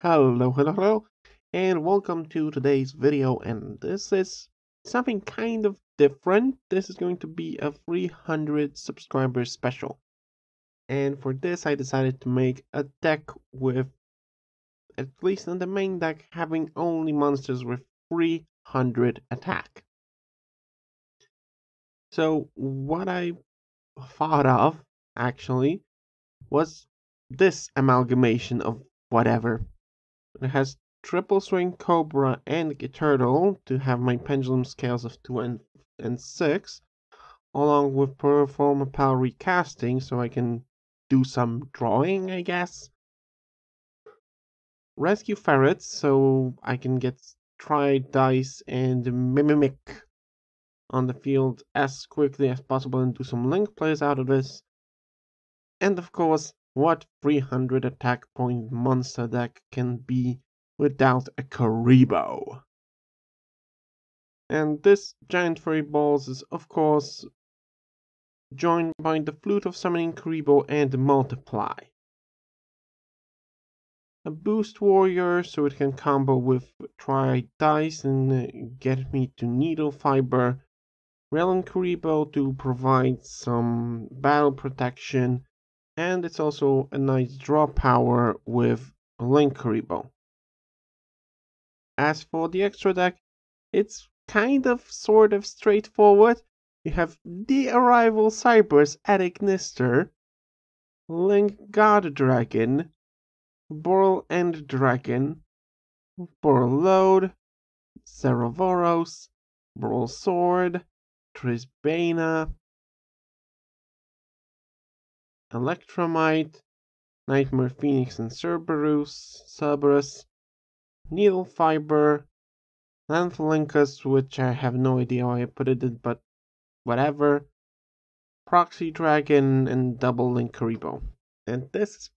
Hello, hello, hello, and welcome to today's video. And this is something kind of different. This is going to be a 300 subscribers special. And for this, I decided to make a deck with, at least in the main deck, having only monsters with 300 attack. So, what I thought of, actually, was this amalgamation of whatever it has triple swing cobra and turtle to have my pendulum scales of 2 and, and 6 along with perform a power recasting so I can do some drawing I guess. Rescue ferrets so I can get tri dice and mimic on the field as quickly as possible and do some link plays out of this. And of course what 300 attack point monster deck can be without a Kuriboh. And this giant furry balls is of course joined by the flute of summoning Kuriboh and multiply. A boost warrior so it can combo with tri dice and uh, get me to needle fiber. Relinkuriboh to provide some battle protection and it's also a nice draw power with Link. As for the extra deck, it's kind of sort of straightforward. You have the Arrival Cyberse at Ignister, Link God Dragon, Borrelend Dragon, Boral Load, Zeroboros, Boral Sword, Trisbana, Electrumite, Knightmare Phoenix and Cerberus, Cerberus, Needle Fiber, Lanthalinkus, which I have no idea why I put it in, but whatever, Proxy Dragon, and Double Link Kuriboh. And this,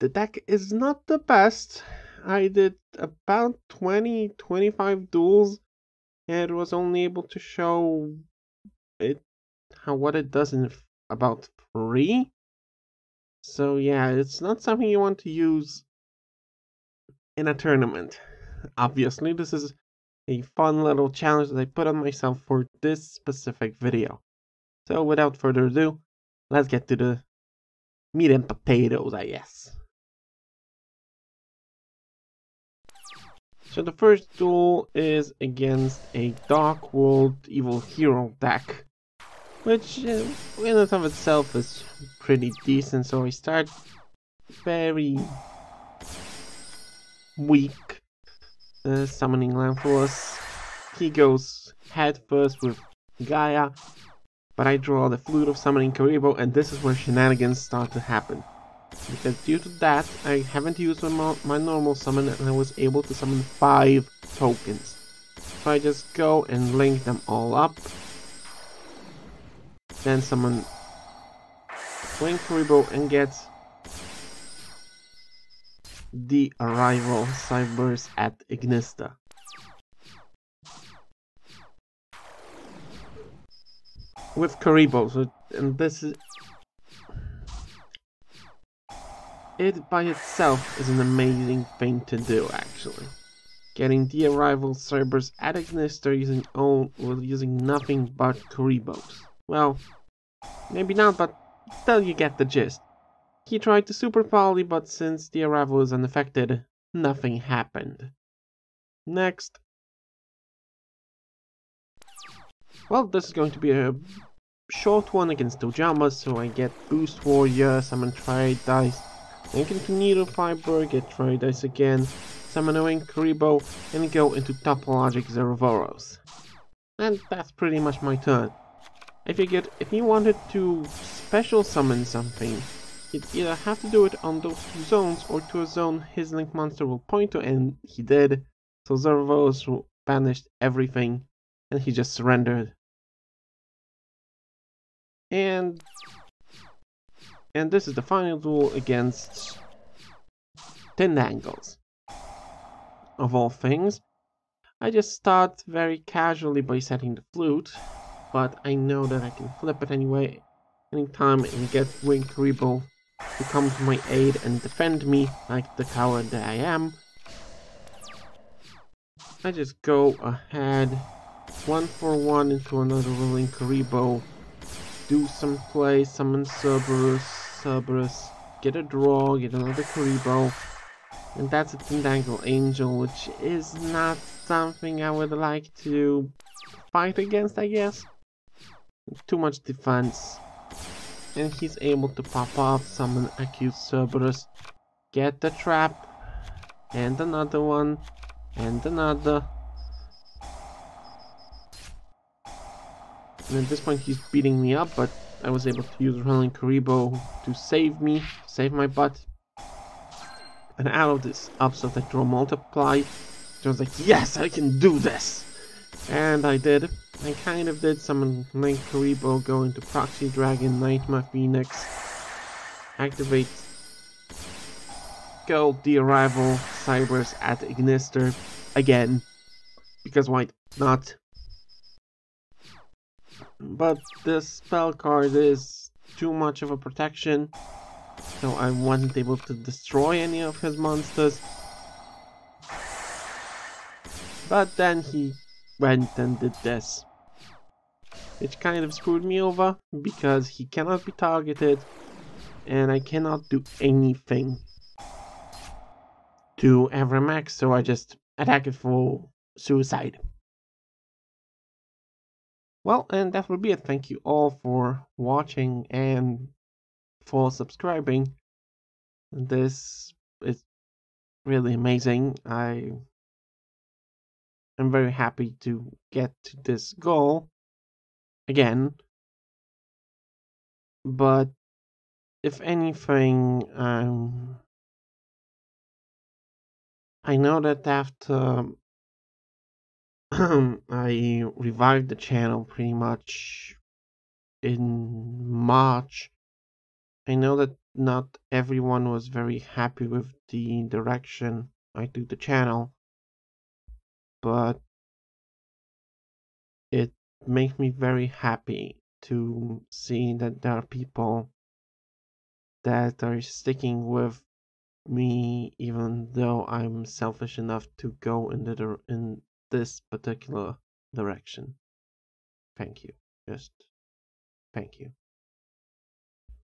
the deck is not the best. I did about 20, 25 duels, and was only able to show it how what it does in about three. So yeah, it's not something you want to use in a tournament. Obviously, this is a fun little challenge that I put on myself for this specific video. So without further ado, let's get to the meat and potatoes, I guess. So the first duel is against a Dark World Evil Hero deck which uh, in and of itself is pretty decent. So I start very weak uh, summoning Lanthalos. He goes head first with Gaia, but I draw the Flute of Summoning Kuriboh, and this is where shenanigans start to happen. Because due to that, I haven't used my, my normal summon and I was able to summon 5 tokens. So I just go and link them all up then someone swing Kuriboh and gets the arrival Cyberse at Ignister. With Kuriboh, so and this is it by itself is an amazing thing to do actually. Getting the arrival Cyberse at Ignister using own well, using nothing but Kuribohs. Well, maybe not, but still you get the gist. He tried to super volley, but since the arrival is unaffected, nothing happened. Next. Well, this is going to be a short one against Ojama, so I get Boost Warrior, summon Tri Dice, then into Needle Fiber, get Tri Dice again, summon a Kuriboh, and go into Topologic Zeroboros. And that's pretty much my turn. I figured if he wanted to special summon something, he'd either have to do it on those two zones or to a zone his link monster will point to, and he did. So Zervos banished everything, and he just surrendered. And and this is the final duel against Tindangles. Of all things, I just start very casually by setting the flute, but I know that I can flip it anyway anytime and get Wing Kuriboh to come to my aid and defend me like the coward that I am. I just go ahead, one for one into another Linkuriboh, do some play, summon Cerberus, Cerberus, get a draw, get another Kuriboh, and that's a Tindangle Angel, which is not something I would like to fight against, I guess. Too much defense. And he's able to pop off, summon Acute Cerberus, get the trap, and another one, and another. And at this point he's beating me up, but I was able to use Relinkuriboh to save me, save my butt. And out of this upset I draw multiply. I was like, yes, I can do this! And I did. I kind of did summon Link Kuriboh, go into Proxy Dragon, Knightmare Phoenix, activate Gold, the Arrival, Cyberse at Ignister again. Because why not? But this spell card is too much of a protection, so I wasn't able to destroy any of his monsters. But then he went and did this. Which kind of screwed me over, because he cannot be targeted, and I cannot do anything to Avramax, so I just attack it for suicide. Well, and that will be it. Thank you all for watching and for subscribing. This is really amazing. I am very happy to get to this goal again. But if anything, um, I know that after I revived the channel pretty much in March. I know that not everyone was very happy with the direction I do the channel, but it makes me very happy to see that there are people that are sticking with me even though I'm selfish enough to go in the in this particular direction. Thank you. Just thank you.